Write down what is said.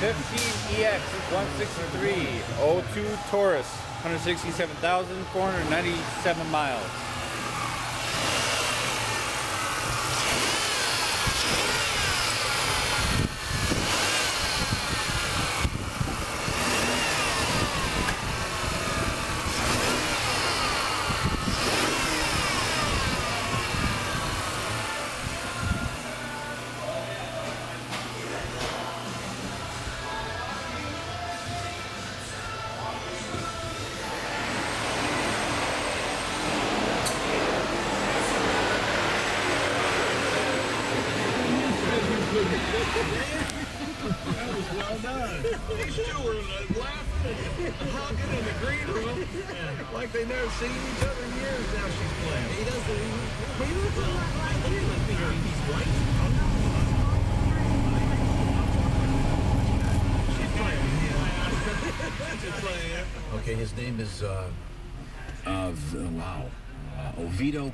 15EX 163 02 Taurus 167,497 miles. These two laughing hugging in the green room like they never seen each other in years. Now she's playing. He doesn't. He looks a lot like you. Okay, his name is, uh, uh, wow, uh, Oviedo